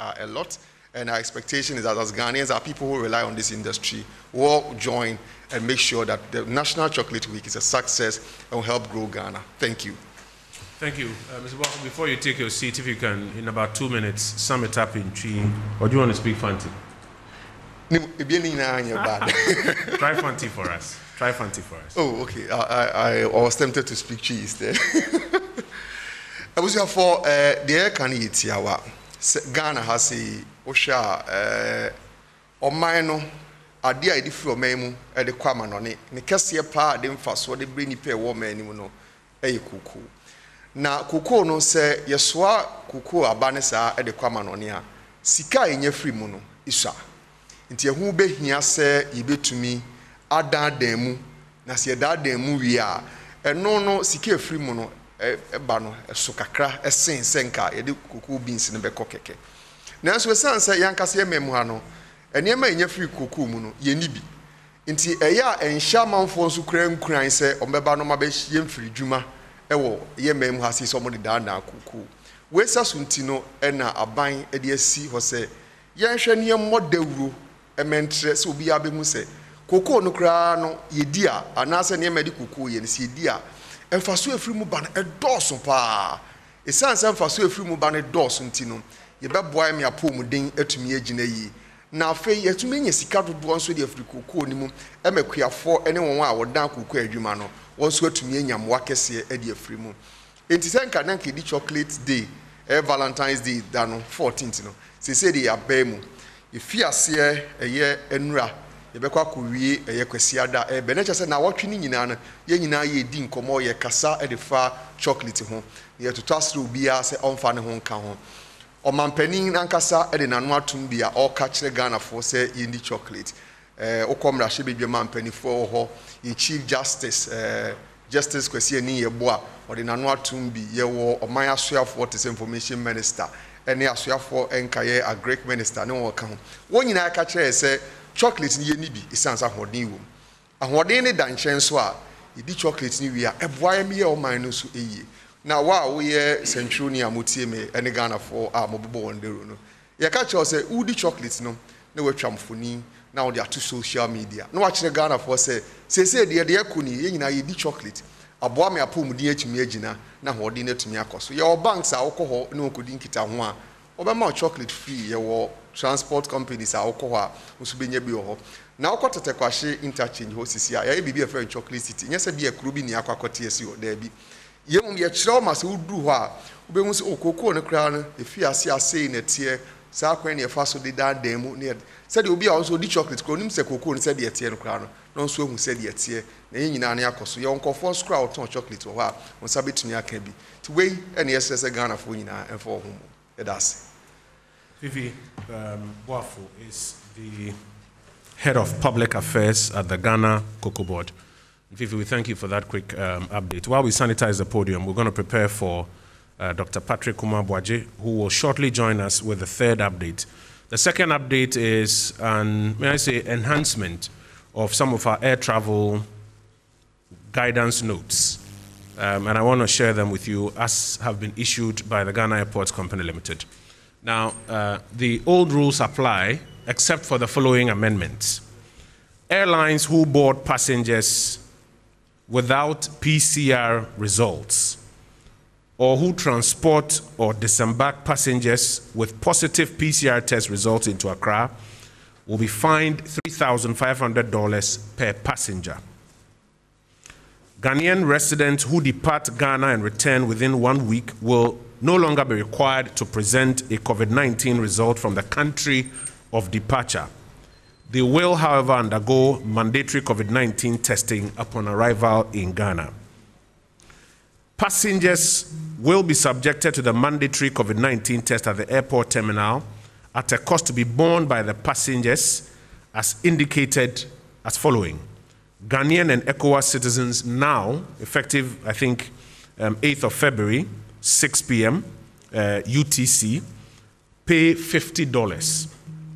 are a lot. And our expectation is that as Ghanaians, our people who rely on this industry will join and make sure that the National Chocolate Week is a success and will help grow Ghana. Thank you. Thank you. Uh, Mr. Walker, before you take your seat, if you can, in about two minutes, sum it up in Twi, or do you want to speak Fanti? Try Fanti for us. Try Fanti for us. Oh, okay. I, I, I was tempted to speak cheese there. I was here for uh, the air can eat Ghana has a wohwɛ a ɔman no adeɛ a yɛde firi ɔman mu de kɔ ama no. Ne kɛseɛ paa de mfasoɔ de bere nipa ɛwɔ ɔman no mu no yɛ kokoo na kokoo no sɛ yɛsoa kokoo aba ne saa de kɔ ama no ne a sika a yɛnya firi mu no esua nti ɛho bɛhia sɛ yɛbɛtumi adaadan mu. Na sɛ yɛdaadan mu wie a ɛno no sika efiri mu no ɛba no ɛso kakra ɛsen sɛ nka yɛde kokoo beans no bɛkɔ kɛkɛ. Nanso ɛsiane sɛ yɛankasa yɛ mɛmu ha no nneɛma a ɛnya firi kokoo mu no yɛni bi. Nti ɛyɛ a ɛnhyɛ amanfoɔ nso kura nkuran sɛ ɔmbɛba no ma bɛyɛ mfiri dwuma ɛwɔ yɛ mɛmu ha si sɛ ɔmo daadaa kokoo wɔasa so nti no ɛna aban de asi hɔ sɛ yɛnhwɛ nneɛma dawuro ɛmɛntrɛ sɛ obi abɛhu sɛ kokoo no koraa no yɛdi a anaasɛ nneɛma yɛde kokoo yɛ no sɛ yɛdi a mfaso efiri mu ba no ɛdɔɔso paa. Ɛsiane sɛ mfaso efiri mu ba no dɔɔso nti no yɛbɛboa me apɔmuden atumi agyina yie. Na afei yɛtumi anya sika dodoɔ nso de afiri kookoo no mu ma kuafoɔ ne wɔn a wɔdan kookoo adwuma no wɔn nso atumi anya mmoa kɛseɛ de afiri mu. Nti sɛ nka nka chocolate day ɛyɛ valentines day da no 14th no sese de yɛabɛɛ mu. Efi aseɛ ɛyɛ nwura yɛbɛkɔ akɔwie ɛyɛ kwasiada. Ɛbɛn ne kyɛ sɛ na awɔtwe no nyinaa no yɛn nyinaa yɛdi nkɔmɔ yɛ kasa de fa chocolate ho. Yɛtoto asere obiara sɛ ɔmfa ne ho nka ho. Ɔmampanin ankasa de n'ano atom bi a ɔreka kyerɛ ghanafoɔ sɛ yɛndi chocolate. Ɛɛ wokɔ mmarahyɛ badwa ma mpanimfoɔ wɔ hɔ. Yɛ chief justice ɛɛ justice kwasi ani yɛbo a ɔde n'ano atom bi. Yɛwɔ ɔman asoafoɔ te sɛ information minister. Ɛne asoafoɔ nkayɛ agric minister ne wɔn ka ho. Wɔn nyinaa ka kyerɛ sɛ chocolate ni yɛni bi esan sɛ ahoɔden wɔ mu ahoɔden ne da nkyɛn so a yɛdi chocolate ni wie a ɛboa yɛn yɛ ɔman no nso yie na wa a woyɛ centurion a motie me ne ghanafoɔ a mobobɔ wɔn dero no yɛka kyerɛw sɛ wodi chocolate no na watwa mfoni na wɔde ato social media. Na wakyerɛ ghanafoɔ sɛ seesei deɛ deɛ ɛkɔ ni yɛn nyinaa yɛdi chocolate. Aboa me apɔmuden atumi agyina na ahoɔden no atumi akɔ so. Yɛwɔ banks a wokɔ hɔ ne wɔkɔdi nkita ho a wɔbɛma wo chocolate free yɛwɔ transport companies a wokɔ hɔ a nso bɛnya bi wɔ hɔ. Na wokɔ tɛtɛkwahye interchange hɔ sisi a yɛyɛ biribi a ɛfrɛ chocolate city. Nyɛ sɛ bi yɛ kuro bi ne akɔ akɔteɛ si hɔ daabi. Yɛn mu yɛkyerɛ wo ma sɛ woduru hɔ a wobɛhu sɛ okokoo no koraa no ɛfi ase asei na ɛteɛ. Saa kwan ne yɛfa so de daadan mu ne sɛdeɛ obi a ɔnso ɔdi chocolate koraa onim sɛ kokoo no sɛdeɛ ɛteɛ no koraa no na ɔnso ahu sɛdeɛ ɛteɛ na yɛn nyinaa ne akɔ so. Yɛwɔ nkɔfoɔ nso koraa wɔtɔn chocolate wɔ hɔ a wɔn nsa bɛtumi aka bi. Nti wei ɛne yɛsrɛ sɛ ghanafoɔ nyinaa ɛmfa wɔ ho mu ɛda ase Fifi um, is the head of public affairs at the Ghana Cocoa Board. Fifi, we thank you for that quick um, update. While we sanitize the podium, we're going to prepare for uh, Dr. Patrick Kuma-Aboagye, who will shortly join us with the third update. The second update is an, may I say, enhancement of some of our air travel guidance notes. Um, and I want to share them with you as have been issued by the Ghana Airports Company Limited. Now, uh, the old rules apply except for the following amendments. Airlines who board passengers without PCR results, or who transport or disembark passengers with positive PCR test results into Accra will be fined $3,500 per passenger. Ghanaian residents who depart Ghana and return within one week will no longer be required to present a COVID 19 result from the country of departure they will, however, undergo mandatory COVID 19 testing upon arrival in Ghana. Passengers will be subjected to the mandatory COVID 19 test at the airport terminal at a cost to be borne by the passengers as indicated as following. Ghanaian and ECOWAS citizens now, effective, I think, um, 8th of February, 6 p.m. Uh, UTC, pay $50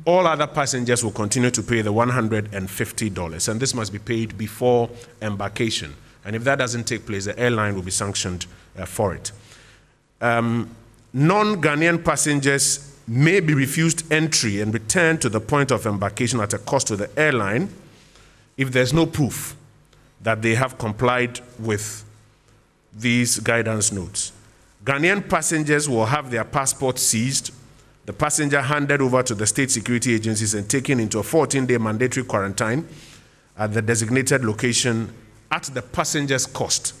all other passengers will continue to pay the $150, and this must be paid before embarkation. And if that doesn't take place, the airline will be sanctioned uh, for it. Um, non Ghanaian passengers may be refused entry and returned to the point of embarkation at a cost to the airline if there's no proof that they have complied with these guidance notes. Ghanaian passengers will have their passports seized, the passenger handed over to the state security agencies and taken into a 14 day mandatory quarantine at the designated location at the passenger's cost.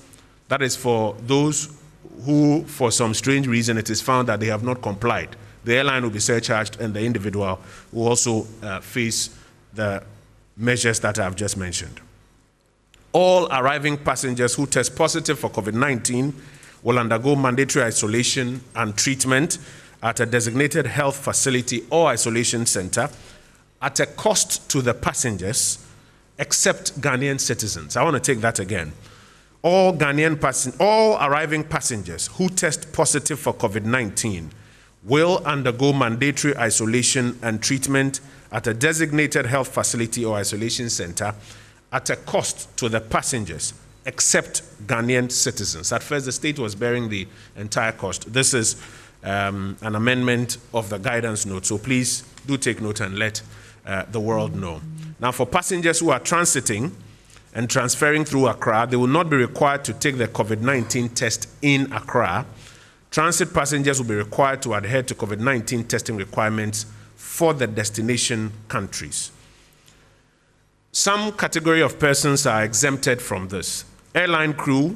That is for those who, for some strange reason, it is found that they have not complied. The airline will be surcharged, and the individual will also uh, face the measures that I have just mentioned. All arriving passengers who test positive for COVID 19 will undergo mandatory isolation and treatment at a designated health facility or isolation center at a cost to the passengers except Ghanaian citizens. I want to take that again. All Ghanaian passen- all arriving passengers who test positive for COVID-19 will undergo mandatory isolation and treatment at a designated health facility or isolation center at a cost to the passengers except Ghanaian citizens. At first, the state was bearing the entire cost. This is um, an amendment of the guidance note, so please do take note and let uh, the world know. Now, for passengers who are transiting and transferring through Accra, they will not be required to take the COVID 19 test in Accra. Transit passengers will be required to adhere to COVID 19 testing requirements for the destination countries. Some category of persons are exempted from this. Airline crew,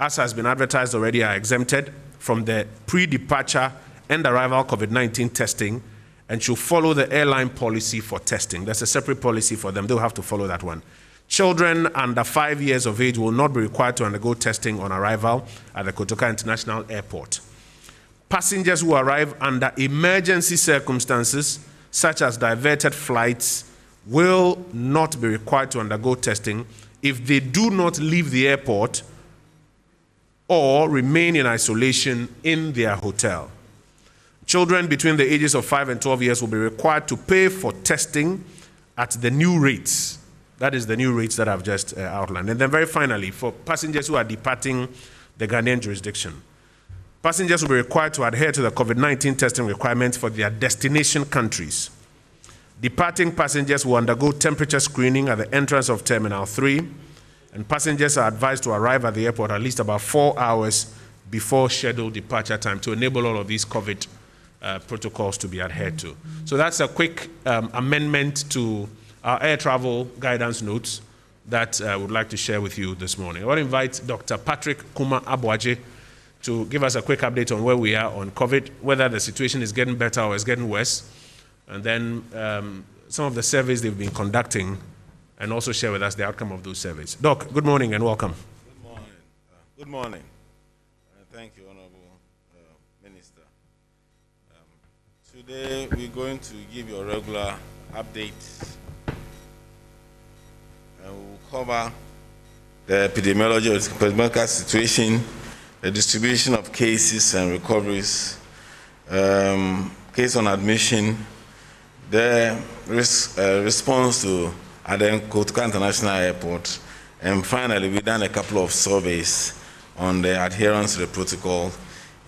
as has been advertised already, are exempted from the pre departure and arrival COVID 19 testing and should follow the airline policy for testing. There's a separate policy for them, they'll have to follow that one. Children under five years of age will not be required to undergo testing on arrival at the Kotoka International Airport. Passengers who arrive under emergency circumstances, such as diverted flights, will not be required to undergo testing if they do not leave the airport or remain in isolation in their hotel. Children between the ages of 5 and 12 years will be required to pay for testing at the new rates. That is the new rates that I've just uh, outlined. And then, very finally, for passengers who are departing the Ghanaian jurisdiction, passengers will be required to adhere to the COVID 19 testing requirements for their destination countries. Departing passengers will undergo temperature screening at the entrance of Terminal 3, and passengers are advised to arrive at the airport at least about four hours before scheduled departure time to enable all of these COVID uh, protocols to be adhered to. So that's a quick um, amendment to our air travel guidance notes that I would like to share with you this morning. I want to invite Dr. Patrick Kuma-Aboagye to give us a quick update on where we are on COVID, whether the situation is getting better or is getting worse, and then um, some of the surveys they've been conducting, and also share with us the outcome of those surveys. Doc, good morning and welcome. Good morning. Uh, good morning. Uh, thank you, Honorable uh, Minister. Um, today we're going to give you a regular update and we'll cover the epidemiology of the epidemiological situation, the distribution of cases and recoveries, um, case on admission, the res- uh, response to Aden Kotoka International Airport, and finally, we've done a couple of surveys on the adherence to the protocol,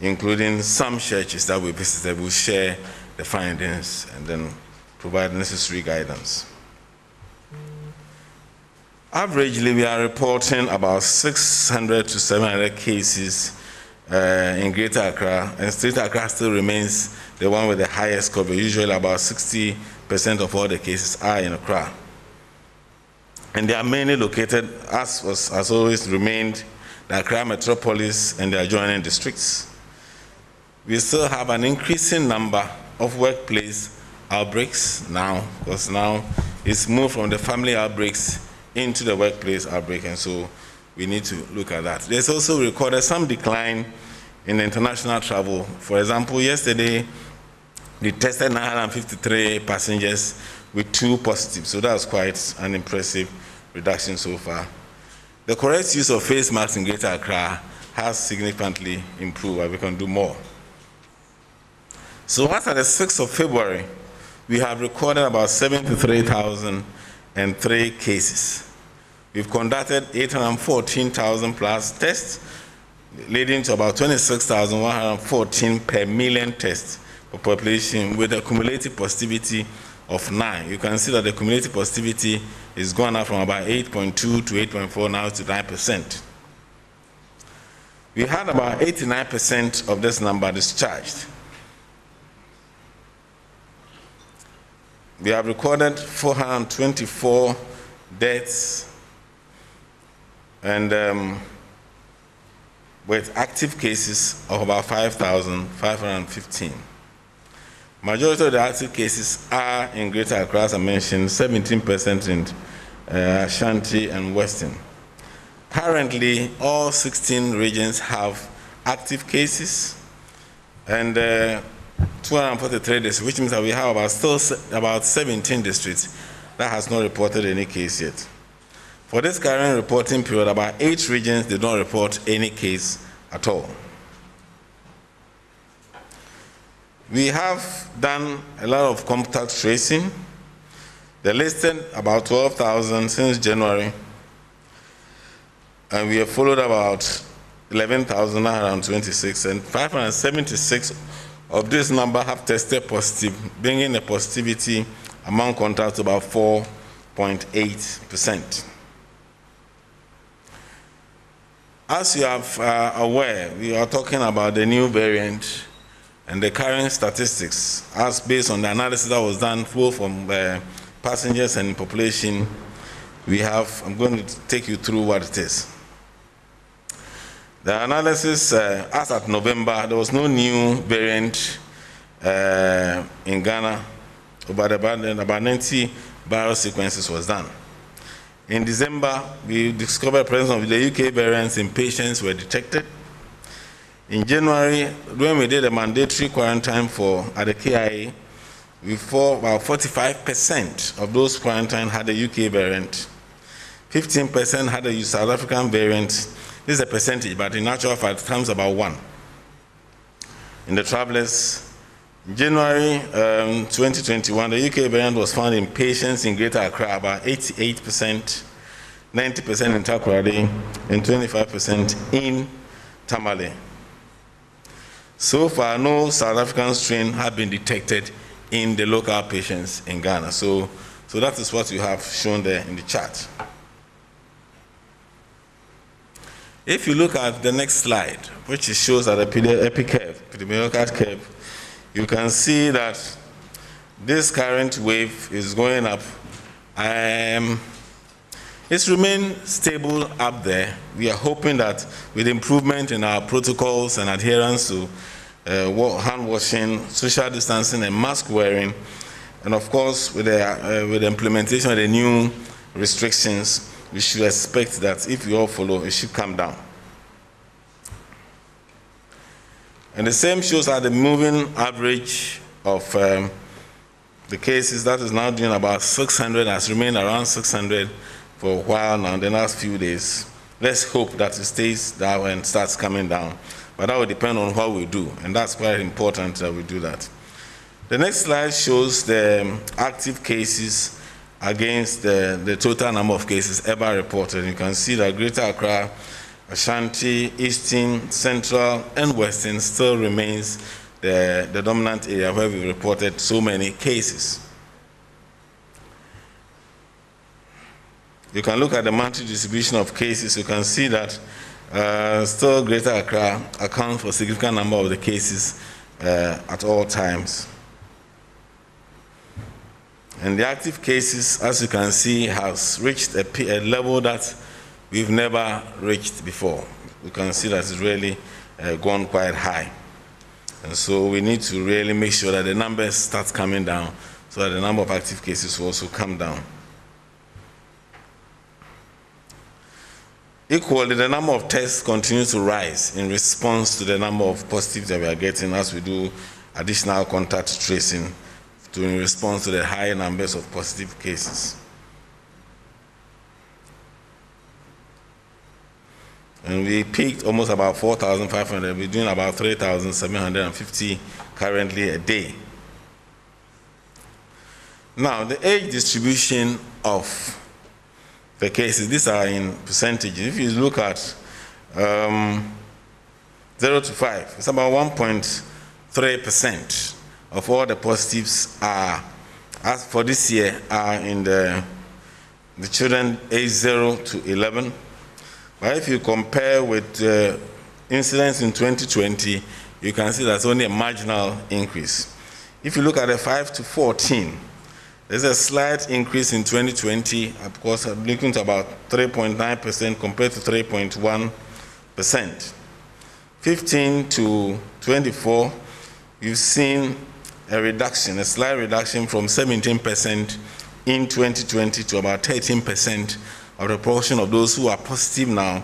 including some churches that we visited. We'll share the findings and then provide necessary guidance. Averagely, we are reporting about 600 to 700 cases uh, in Greater Accra, and Greater Accra still remains the one with the highest coverage. Usually, about 60% of all the cases are in Accra. And they are mainly located, as was, has always remained, the Accra metropolis and the adjoining districts. We still have an increasing number of workplace outbreaks now, because now it's moved from the family outbreaks into the workplace outbreak, and so we need to look at that. There's also recorded some decline in international travel. For example, yesterday we tested 953 passengers with two positives, so that was quite an impressive reduction so far. The correct use of face masks in Greater Accra has significantly improved, and we can do more. So as the 6th of February, we have recorded about 73,003 cases. We've conducted 814,000 plus tests, leading to about 26,114 per million tests, per population with a cumulative positivity of 9. You can see that the cumulative positivity is gone up from about 8.2 to 8.4 now to 9%. We had about 89% of this number discharged. We have recorded 424 deaths and um, with active cases of about 5,515. Majority of the active cases are in Greater Accra, as I mentioned, 17% in uh, Ashanti and Western. Currently, all 16 regions have active cases, and uh, 243 districts, which means that we have about still about 17 districts that has not reported any case yet. For this current reporting period, about eight regions did not report any case at all. We have done a lot of contact tracing. They listed about 12,000 since January, and we have followed about 11,926, and 576 of this number have tested positive, bringing the positivity among contacts about 4.8%. As you are uh, aware, we are talking about the new variant and the current statistics, as based on the analysis that was done both from uh, passengers and population, we have, I'm going to take you through what it is. The analysis, uh, as at November, there was no new variant uh, in Ghana, but about, about 90 viral sequences was done. In December, we discovered presence of the UK variants in patients were detected. In January, when we did a mandatory quarantine for at the KIA, we found about 45% of those quarantined had a UK variant. 15% had a South African variant, this is a percentage, but in actual fact, it comes about one. In the travelers, January um, 2021, the UK variant was found in patients in Greater Accra, about 88%, 90% in Takoradi, and 25% in Tamale. So far, no South African strain have been detected in the local patients in Ghana. So, so that is what you have shown there in the chart. If you look at the next slide, which shows at the epidemiological curve, you can see that this current wave is going up. Um, it's remained stable up there. We are hoping that with improvement in our protocols and adherence to uh, hand washing, social distancing, and mask wearing, and of course with the, uh, with the implementation of the new restrictions, we should expect that if we all follow, it should come down. And the same shows that the moving average of um, the cases that is now doing about 600 has remained around 600 for a while now, the last few days. Let's hope that it stays way and starts coming down. But that will depend on what we do, and that's quite important that we do that. The next slide shows the um, active cases against the, the total number of cases ever reported. You can see that Greater Accra, Ashanti, Eastern, Central, and Western still remains the, the dominant area where we reported so many cases. You can look at the monthly distribution of cases. You can see that uh, still Greater Accra accounts for a significant number of the cases uh, at all times. And the active cases, as you can see, has reached a, a level that we've never reached before. You can see that it's really uh, gone quite high. And so we need to really make sure that the numbers start coming down so that the number of active cases will also come down. Equally, the number of tests continues to rise in response to the number of positives that we are getting as we do additional contact tracing to in response to the high numbers of positive cases. And we peaked almost about 4,500. We're doing about 3,750 currently a day. Now, the age distribution of the cases, these are in percentages. If you look at um, 0 to 5, it's about 1.3% of all the positives are, as for this year, are in the, the children age 0 to 11. But if you compare with uh, the incidence in 2020, you can see that's only a marginal increase. If you look at the 5 to 14, there's a slight increase in 2020, of course, looking to about 3.9% compared to 3.1%. 15 to 24, you've seen a reduction, a slight reduction from 17% in 2020 to about 13% of the proportion of those who are positive now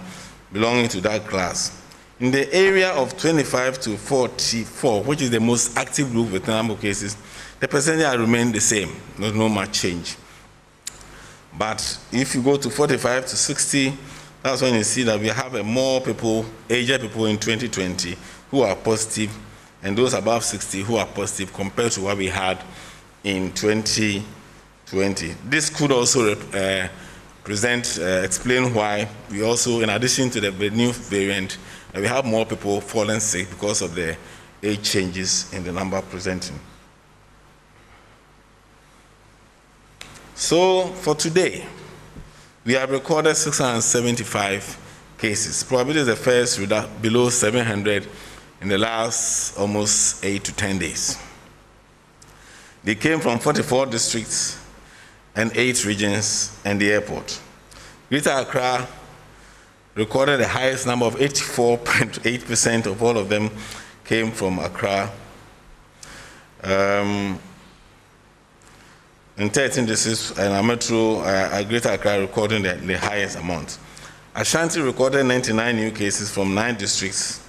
belonging to that class. In the area of 25 to 44, which is the most active group with number of cases, the percentage remained the same, not no much change. But if you go to 45 to 60, that's when you see that we have a more people, aged people in 2020 who are positive, and those above 60 who are positive compared to what we had in 2020. This could also uh, present, uh, explain why we also, in addition to the new variant, uh, we have more people falling sick because of the age changes in the number presenting. So for today, we have recorded 675 cases. Probably the first below 700 in the last almost 8 to 10 days. They came from 44 districts and 8 regions and the airport. Greater Accra recorded the highest number of 84.8% of all of them came from Accra. Um, in 13 districts and metro, uh, Greater Accra recording the, the, highest amount. Ashanti recorded 99 new cases from nine districts,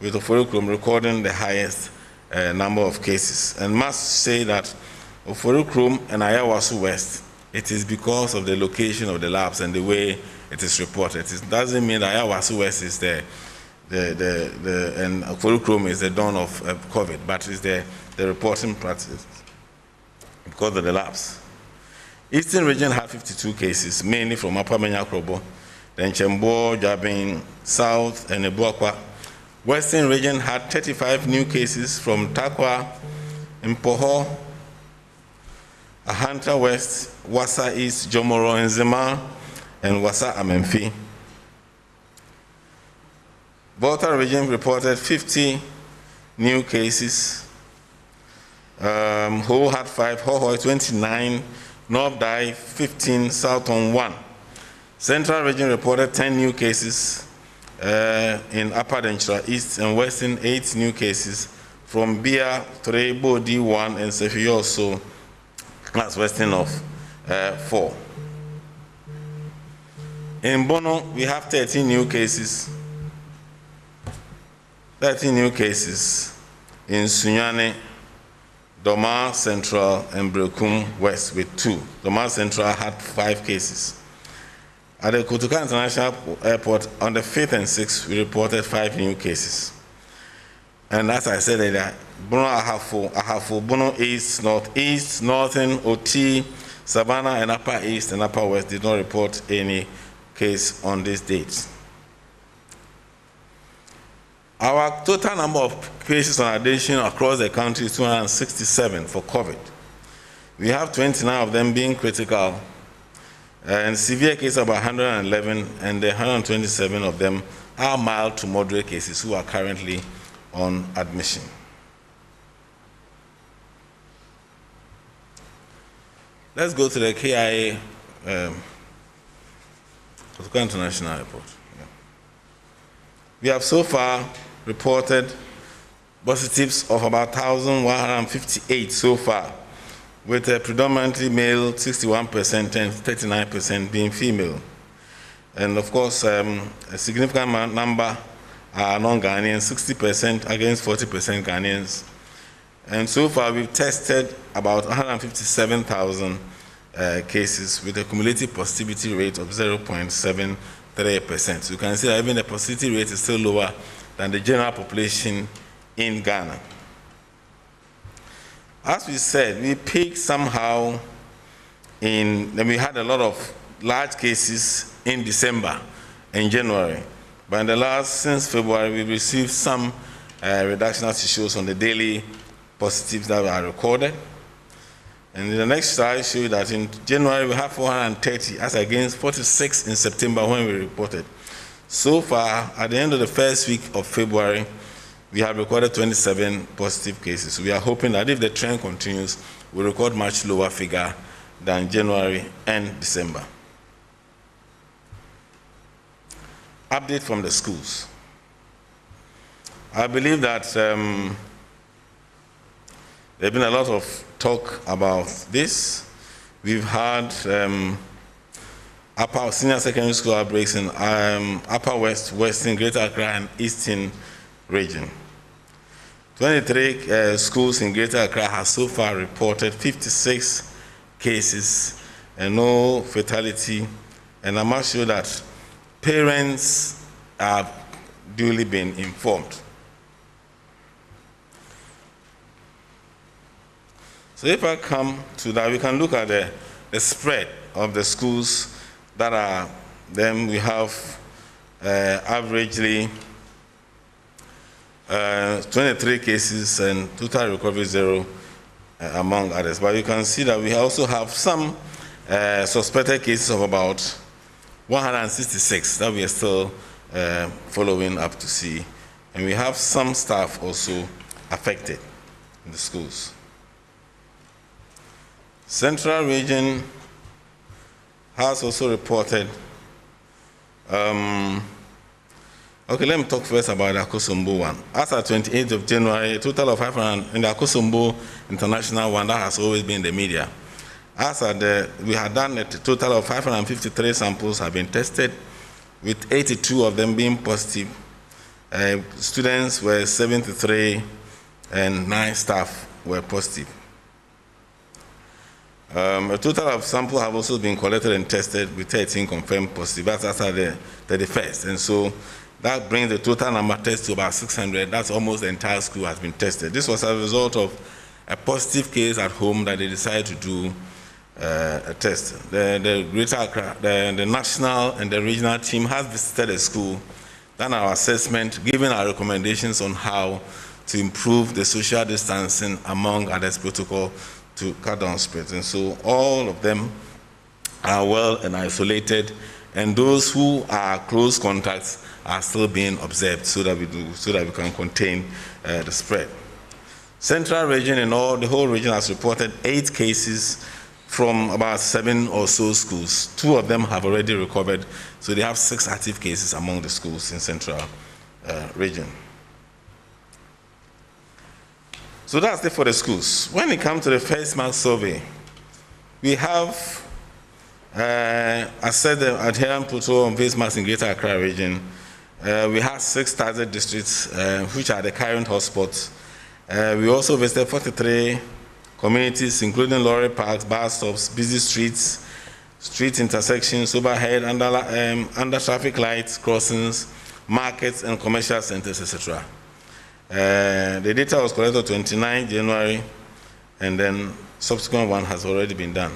with Oforikrom recording the highest uh, number of cases. And must say that Oforikrom and Ayawaso West, it is because of the location of the labs and the way it is reported. It doesn't mean that Ayawaso West is the, the, the, the and Oforikrom is the dawn of uh, COVID, but it's the, the reporting practice because of the labs. Eastern region had 52 cases, mainly from Upper Manya Krobo, then Chembo, Jabin, South, and Abuakwa. Western region had 35 new cases from Tarkwa, Mpohor, Ahanta West, Wassa East, Jomoro, Nzema, and Wassa Amenfi. Volta region reported 50 new cases, um, Ho had five, Hohoe 29, North Dayi 15, Southern 1. Central region reported 10 new cases uh, in Upper Denkyira, East and Western, 8 new cases. From Bia, Trebo D1 and Sefiyo also, that's Western of uh, 4. In Bono, we have 13 new cases. 13 new cases in Sunyani, Dormaa Central and Berekum West with two. Dormaa Central had five cases. At the Kotoka International Airport on the 5th and 6th, we reported five new cases. And as I said earlier, Bono Ahafo, Ahafo, Bono East, Northeast, Northern, Oti, Savannah, and Upper East and Upper West did not report any case on these dates. Our total number of cases on addition across the country is 267 for COVID. We have 29 of them being critical, and severe cases about 111, and the 127 of them are mild to moderate cases who are currently on admission. Let's go to the KIA um, International Airport. Yeah. We have so far reported positives of about 1,158 so far, with a predominantly male 61% and 39% being female. And of course, um, a significant number are non-Ghanaians, 60% against 40% Ghanaians. And so far, we've tested about 157,000 uh, cases with a cumulative positivity rate of 0.73%. So you can see that even the positivity rate is still lower than the general population in Ghana. As we said, we peaked somehow in, then we had a lot of large cases in December and January. But in the last, since February, we received some uh, reduction as shows on the daily positives that are recorded. And in the next slide, show you that in January we have 430 as against 46 in September when we reported. So far, at the end of the first week of February, we have recorded 27 positive cases. We are hoping that if the trend continues, we'll record much lower figure than January and December. Update from the schools. I believe that um, there's been a lot of talk about this. We've had um, upper senior secondary school outbreaks in um, Upper West, Western, Greater Accra, and Eastern region. 23 uh, schools in Greater Accra have so far reported 56 cases and no fatality. And I must show that parents have duly been informed. So if I come to that, we can look at the, the spread of the schools that are, then we have uh, averagely uh, 23 cases and total recovery zero uh, among others. But you can see that we also have some uh, suspected cases of about 166 that we are still uh, following up to see. And we have some staff also affected in the schools. Central region has also reported um, Okay, let me talk first about the Akosombo one. As of 28th of January, a total of 500 in the Akosombo International one that has always been in the media. As of the, we had done a total of 553 samples have been tested, with 82 of them being positive. Uh, students were 73, and nine staff were positive. Um, a total of samples have also been collected and tested, with 13 confirmed positive. That's after the 31st, and so that brings the total number tested to about 600. That's almost the entire school has been tested. This was a result of a positive case at home that they decided to do uh, a test. The, the Greater the, the national and the regional team has visited the school, done our assessment, given our recommendations on how to improve the social distancing among others protocol to cut down spreads. And so all of them are well and isolated, and those who are close contacts are still being observed so that we do so that we can contain uh, the spread. Central region and all the whole region has reported eight cases from about seven or so schools. Two of them have already recovered, so they have six active cases among the schools in central uh, region. So that's it for the schools. When it comes to the face mask survey, we have, uh, I said, the adherent protocol on face masks in Greater Accra region. Uh, we have six target districts, uh, which are the current hotspots. Uh, we also visited 43 communities, including lorry parks, bus stops, busy streets, street intersections, overhead, under, um, under traffic lights, crossings, markets, and commercial centers, etc. Uh, the data was collected 29 January, and then subsequent one has already been done.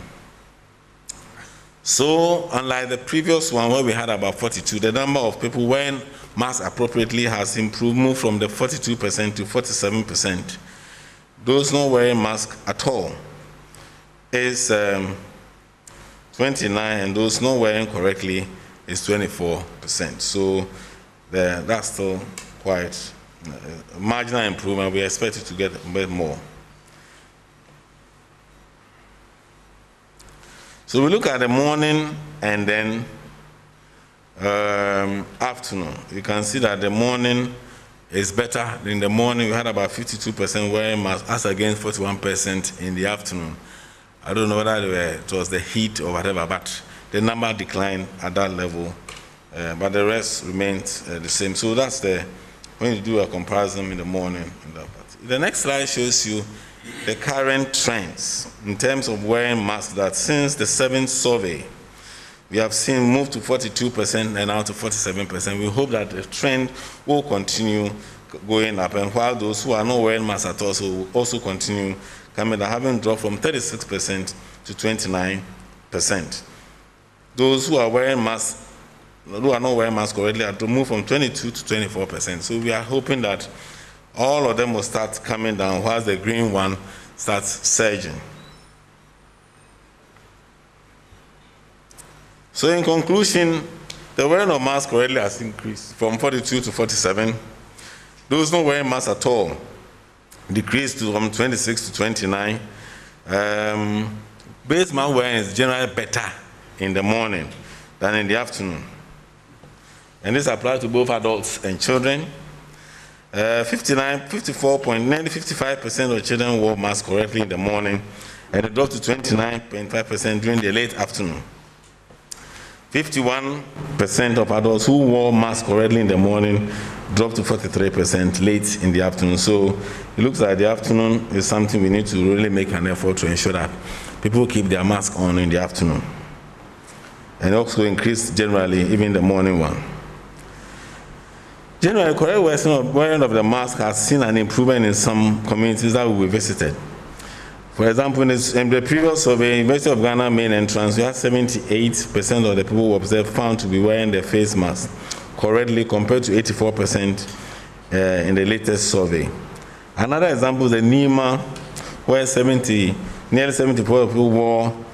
So, unlike the previous one where we had about 42, the number of people wearing masks appropriately has improved, moved from the 42% to 47%. Those not wearing masks at all is um, 29, and those not wearing correctly is 24%. So, the, that's still quite marginal improvement. We expect it to get more. So we look at the morning and then um, afternoon. You can see that the morning is better. In the morning, we had about 52% wearing masks, as against 41% in the afternoon. I don't know whether were, it was the heat or whatever, but the number declined at that level, uh, but the rest remained uh, the same. So that's the when you do a comparison in the morning. The next slide shows you the current trends in terms of wearing masks that since the seventh survey, we have seen move to 42% and now to 47%. We hope that the trend will continue going up, and while those who are not wearing masks at all will also continue coming down, having dropped from 36% to 29%. Those who are wearing masks, who are not wearing masks correctly, are to move from 22 to 24%. So we are hoping that all of them will start coming down, whilst the green one starts surging. So, in conclusion, the wearing of masks already has increased from 42 to 47. Those not wearing masks at all decreased to from 26 to 29. Um, base mask wearing is generally better in the morning than in the afternoon. And this applies to both adults and children. Uh, 59, 54.9, 55% of children wore masks correctly in the morning, and it dropped to 29.5% during the late afternoon. 51% of adults who wore masks correctly in the morning dropped to 43% late in the afternoon. So it looks like the afternoon is something we need to really make an effort to ensure that people keep their mask on in the afternoon. And also increase generally, even the morning one. Generally, correct wearing of the mask has seen an improvement in some communities that we visited. For example, in, the previous survey, University of Ghana main entrance, we had 78% of the people observed found to be wearing their face mask correctly compared to 84% uh, in the latest survey. Another example is the Nima, where 70, nearly 70% of people wore,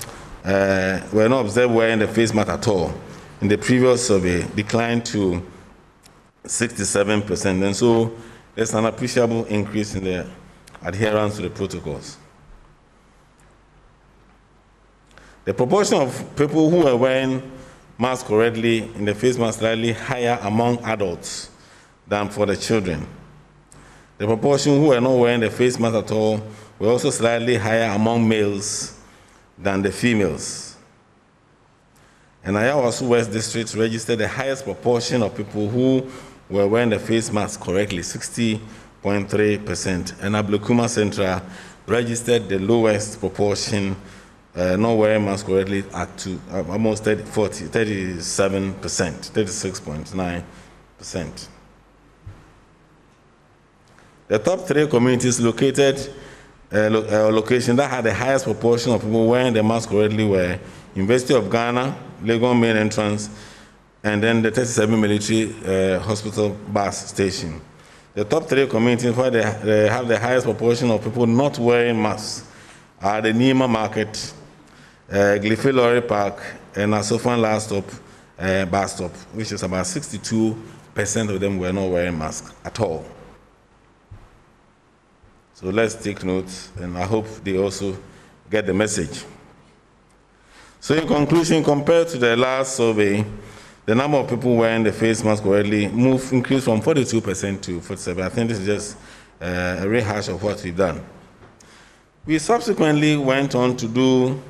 uh, were not observed wearing the face mask at all. In the previous survey, declined to 67%. And so there's an appreciable increase in the adherence to the protocols. The proportion of people who are wearing masks correctly in the face mask slightly higher among adults than for the children. The proportion who are not wearing the face mask at all were also slightly higher among males than the females. And Ayawaso West District registered the highest proportion of people who were wearing the face mask correctly, 60.3%. And Ablekuma Central registered the lowest proportion uh, not wearing mask correctly at two, uh, almost 30, 40, 37%, 36.9%. The top three communities located uh, lo uh, location that had the highest proportion of people wearing the mask correctly were University of Ghana, Legon main entrance, and then the 37 military uh, hospital bus station. The top three communities where they, they, have the highest proportion of people not wearing masks are the Nima Market, uh, Park, and Asofan Last Stop uh, bus stop, which is about 62% of them were not wearing masks at all. So let's take note, and I hope they also get the message. So, in conclusion, compared to the last survey, the number of people wearing the face mask correctly moved, increased from 42% to 47. I think this is just uh, a rehash of what we've done. We subsequently went on to do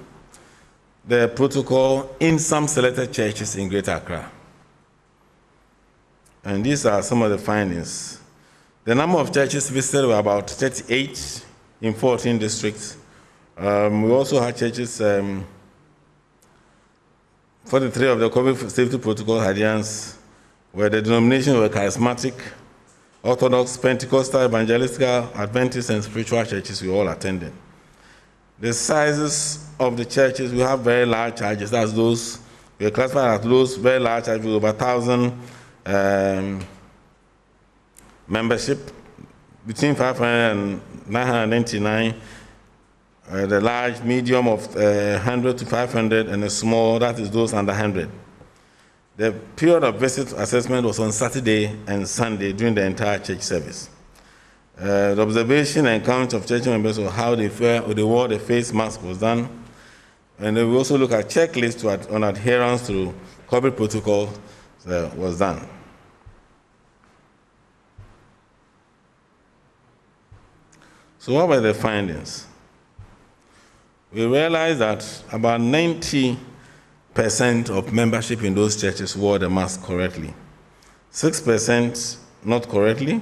the protocol in some selected churches in Greater Accra. And these are some of the findings. The number of churches visited were about 38 in 14 districts. Um, we also had churches, um, 43 of the COVID safety protocol adherents where the denomination were charismatic, Orthodox, Pentecostal, Evangelical, Adventist, and spiritual churches we all attended. The sizes of the churches, we have very large churches. That's those, we are classified as those very large churches with over 1,000 um, membership, between 500 and 999. Uh, the large, medium of uh, 100 to 500, and the small, that is those under 100. The period of visit assessment was on Saturday and Sunday during the entire church service. Uh, the observation and count of church members of how they wear or they wore the face mask was done. And we also look at checklists to, on adherence to COVID protocol uh, was done. So what were the findings? We realized that about 90% of membership in those churches wore the mask correctly. 6% not correctly,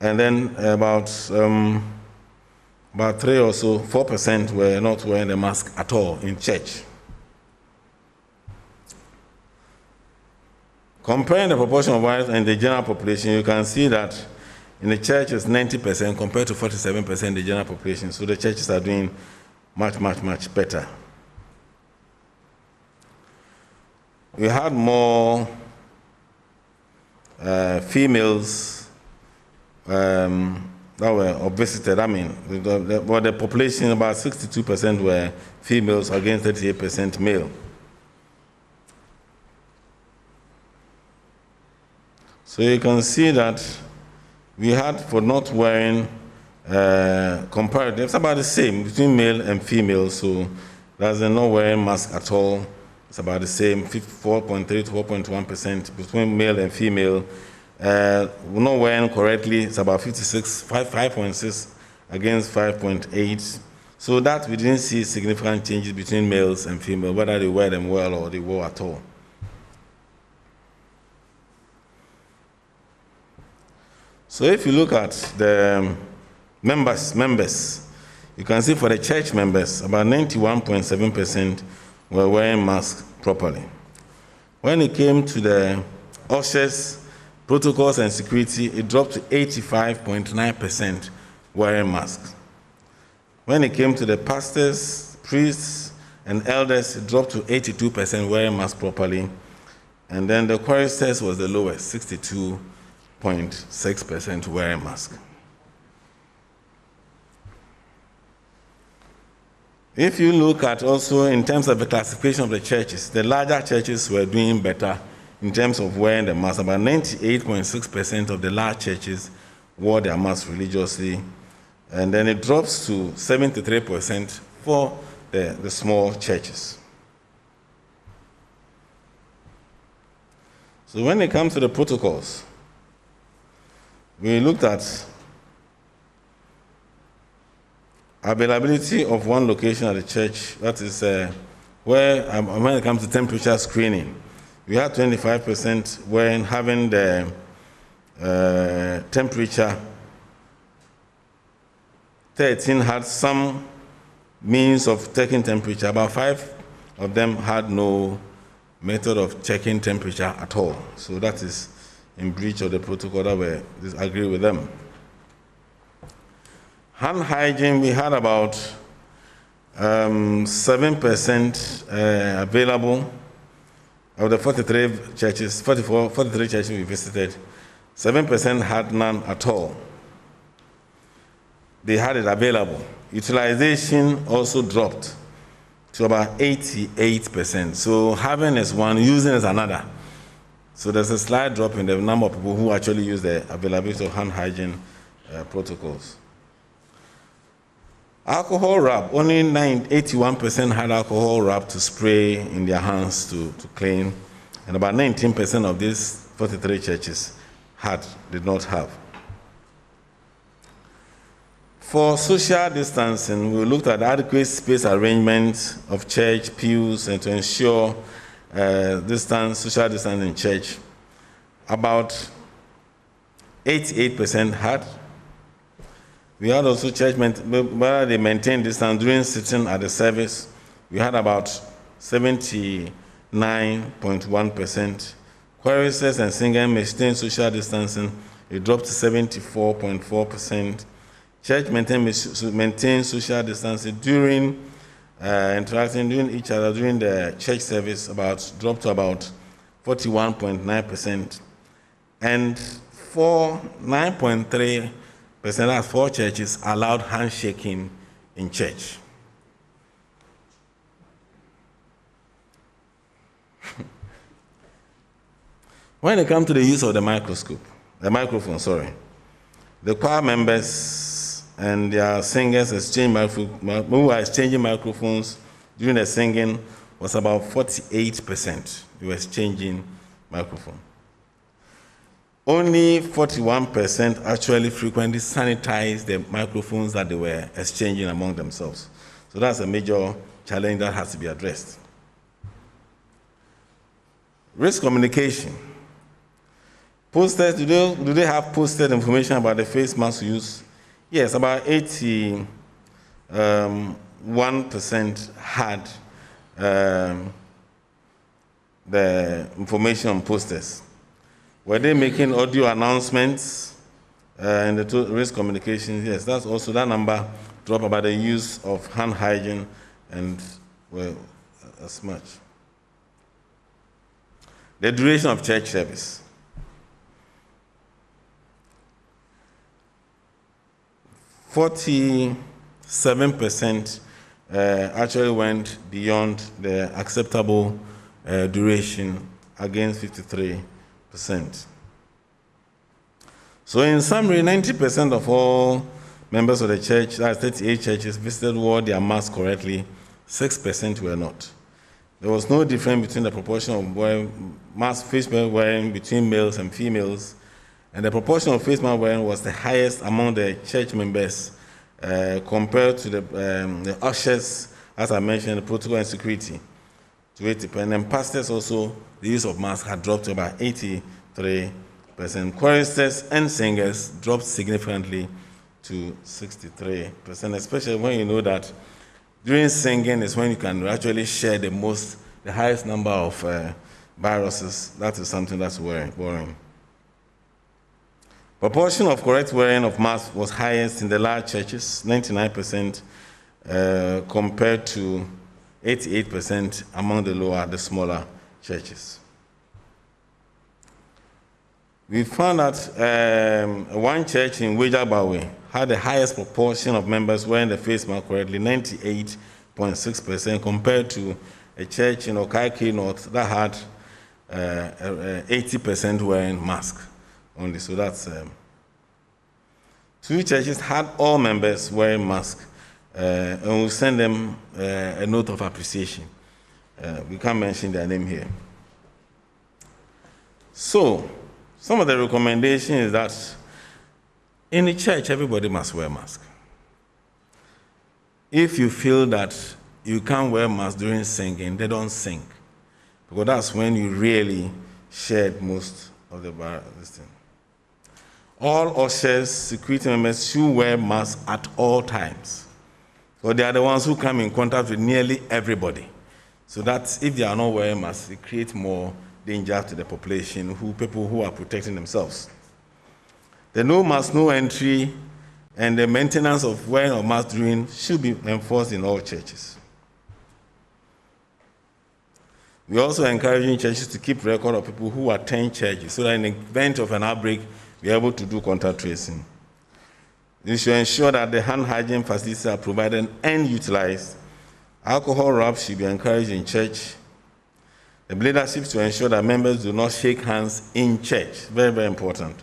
and then about um, about three or so, four percent were not wearing the mask at all in church. Comparing the proportion of whites and the general population, you can see that in the church it's 90% compared to 47% in the general population. So the churches are doing much, much, much better. We had more uh, females um, that were visited. I mean, well, the population about 62% were females against 38% male. So you can see that we had for not wearing uh, comparative, it's about the same between male and female. So there's not wearing mask at all. It's about the same, 4.3 to 4.1 percent between male and female. Uh, not wearing correctly, it's about 56, 5, 5.6 against 5.8. So that we didn't see significant changes between males and females, whether they wear them well or they wore at all. So if you look at the um, members, members, you can see for the church members, about 91.7% were wearing masks properly. When it came to the ushers, protocols and security, it dropped to 85.9% wearing masks. When it came to the pastors, priests, and elders, it dropped to 82% wearing masks properly. And then the choristers was the lowest, 62 0.6% wear a mask. If you look at also in terms of the classification of the churches, the larger churches were doing better in terms of wearing the mask. About 98.6% of the large churches wore their mask religiously, and then it drops to 73% for the, the small churches. So when it comes to the protocols, we looked at availability of one location at the church, that is uh, where, um, when it comes to temperature screening, we had 25% when having the uh, temperature. 13 had some means of taking temperature. About five of them had no method of checking temperature at all. So that is in breach of the protocol that we disagree with them. Hand hygiene, we had about um, 7% uh, available of the 43 churches, 44, 43 churches we visited, 7% had none at all. They had it available. Utilization also dropped to about 88%. So having is one, using is another. So there's a slight drop in the number of people who actually use the availability of hand hygiene uh, protocols. Alcohol wrap, only 81% had alcohol wrap to spray in their hands to, to clean, and about 19% of these 43 churches had, did not have. For social distancing, we looked at adequate space arrangement of church pews and to ensure uh, distance, social distance in church, about 88% had. We had also church, whether they maintained distance during sitting at the service, we had about 79.1%. Choristers and singers maintained social distancing, it dropped to 74.4%. Church maintained, maintained social distancing during uh, interacting during each other during the church service about dropped to about 41.9%. And for 9.3%, that's four churches allowed handshaking in church. when it comes to the use of the microscope, the microphone, sorry, the choir members and their singers exchange who are exchanging microphones during the singing was about 48%. They were exchanging microphone. Only 41% actually frequently sanitized the microphones that they were exchanging among themselves. So that's a major challenge that has to be addressed. Risk communication. Posters, do they, do they have posted information about the face mask use? Yes, about 81% um, had um, the information posters. Were they making audio announcements uh, in the risk communication? Yes, that's also that number dropped about the use of hand hygiene and well, as much. The duration of church service. 47% uh, actually went beyond the acceptable uh, duration against 53%. So, in summary, 90% of all members of the church, that's 38 churches, visited wore their mask correctly, 6% were not. There was no difference between the proportion of wearing mask, face wearing between males and females, and the proportion of face mask wearing was the highest among the church members uh, compared to the, um, the ushers, as I mentioned, the protocol and security to 80%. And pastors also, the use of masks had dropped to about 83%. Choristers and singers dropped significantly to 63%, especially when you know that during singing is when you can actually share the most, the highest number of uh, viruses. That is something that's worrying. Proportion of correct wearing of masks was highest in the large churches, 99%, uh, compared to 88% among the lower, the smaller churches. We found that um, one church in Weija-Gbawe had the highest proportion of members wearing the face mask correctly, 98.6%, compared to a church in Okaikwei North that had uh, 80% wearing masks only. So that's um, two churches had all members wearing masks, uh, and we send them uh, a note of appreciation. Uh, we can't mention their name here. So, some of the recommendation is that in the church, everybody must wear mask. If you feel that you can't wear mask during singing, they don't sing. Because that's when you really shed most of the this thing. All ushers, security members should wear masks at all times. So they are the ones who come in contact with nearly everybody. So that if they are not wearing masks, it creates more danger to the population, who people who are protecting themselves. The no mask, no entry, and the maintenance of wearing a mask during should be enforced in all churches. We're also encouraging churches to keep record of people who attend churches so that in the event of an outbreak, we're able to do contact tracing. We should ensure that the hand hygiene facilities are provided and utilized. Alcohol wraps should be encouraged in church. The leadership to ensure that members do not shake hands in church. Very, very important.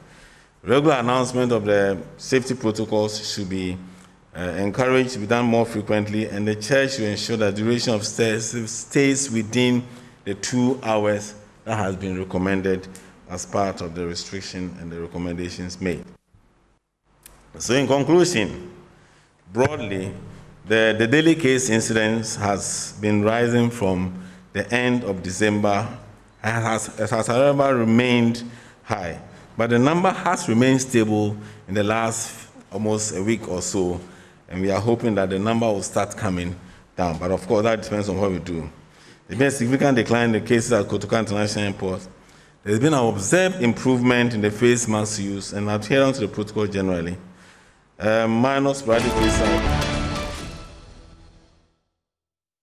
Regular announcement of the safety protocols should be uh, encouraged to be done more frequently, and the church should ensure that duration of stays stays within the two hours that has been recommended as part of the restriction and the recommendations made. So, in conclusion, broadly, the, the daily case incidence has been rising from the end of December and has, has, however, remained high. But the number has remained stable in the last almost a week or so, and we are hoping that the number will start coming down. But of course, that depends on what we do. There's been a significant decline in the cases at Kotoka International Airport. There's been an observed improvement in the face mask use and adherence to the protocol generally. Uh, minor sporadic